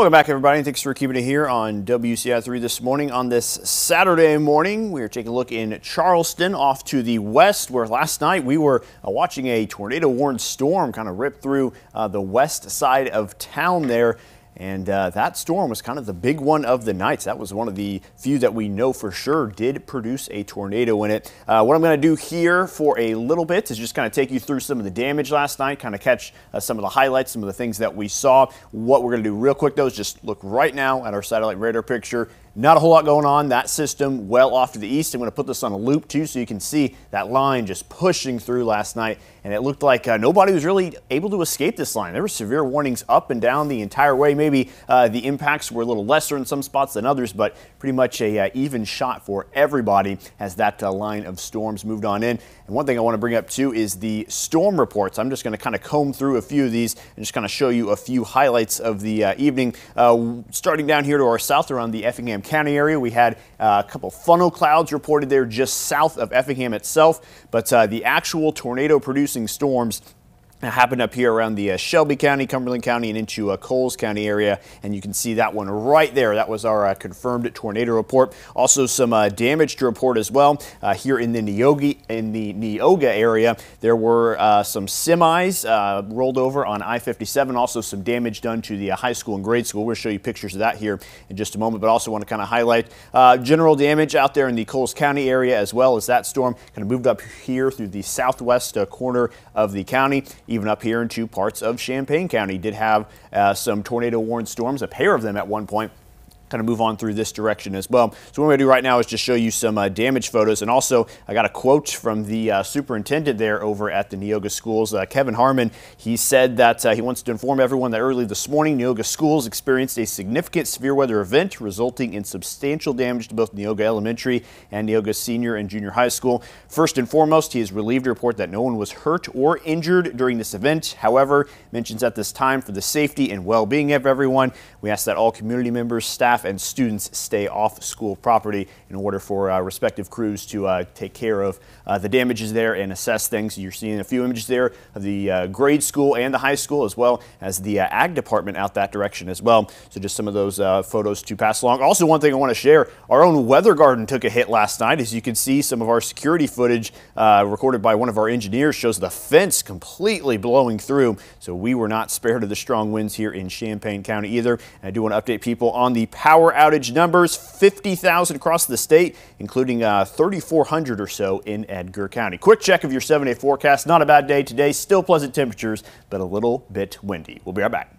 Welcome back, everybody. Thanks for keeping it here on WCI3 this morning. On this Saturday morning, we are taking a look in Charleston off to the west, where last night we were uh, watching a tornado warned storm kind of rip through uh, the west side of town there. And uh, that storm was kind of the big one of the nights. That was one of the few that we know for sure did produce a tornado in it. Uh, what I'm going to do here for a little bit is just kind of take you through some of the damage last night, kind of catch uh, some of the highlights, some of the things that we saw. What we're going to do real quick though is just look right now at our satellite radar picture not a whole lot going on. That system well off to the east. I'm going to put this on a loop too so you can see that line just pushing through last night. And it looked like uh, nobody was really able to escape this line. There were severe warnings up and down the entire way. Maybe uh, the impacts were a little lesser in some spots than others, but pretty much a uh, even shot for everybody as that uh, line of storms moved on in. And one thing I want to bring up too is the storm reports. I'm just going to kind of comb through a few of these and just kind of show you a few highlights of the uh, evening. Uh, starting down here to our south around the Effingham County area. We had uh, a couple funnel clouds reported there just south of Effingham itself, but uh, the actual tornado producing storms happened up here around the uh, Shelby County, Cumberland County, and into uh, Coles County area. And you can see that one right there. That was our uh, confirmed tornado report. Also some uh, damage to report as well. Uh, here in the Neoga, in the Neoga area, there were uh, some semis rolled over on I-57. Also some damage done to the high school and grade school. We'll show you pictures of that here in just a moment, but also want to kind of highlight general damage out there in the Coles County area as well as that storm kind of moved up here through the southwest corner of the county even up here into parts of Champaign County. Did have uh, some tornado warned storms, a pair of them at one point kind of move on through this direction as well. So what I'm going to do right now is just show you some uh, damage photos. And also, I got a quote from the uh, superintendent there over at the Neoga schools, uh, Kevin Harmon. He said that uh, he wants to inform everyone that early this morning, Neoga schools experienced a significant severe weather event resulting in substantial damage to both Neoga Elementary and Neoga Senior and Junior High School. First and foremost, he is relieved to report that no one was hurt or injured during this event. However, mentions at this time for the safety and well-being of everyone, we ask that all community members, staff, staff and students stay off school property in order for uh, respective crews to uh, take care of uh, the damages there and assess things. You're seeing a few images there of the uh, grade school and the high school as well as the uh, ag department out that direction as well. So just some of those photos to pass along. Also one thing I want to share, our own weather garden took a hit last night. As you can see, some of our security footage recorded by one of our engineers shows the fence completely blowing through. So we were not spared of the strong winds here in Champaign County either. And I do want to update people on the power power outage numbers 50,000 across the state, including uh, 3,400 or so in Edgar County. Quick check of your seven day forecast. Not a bad day today. Still pleasant temperatures, but a little bit windy. We'll be right back.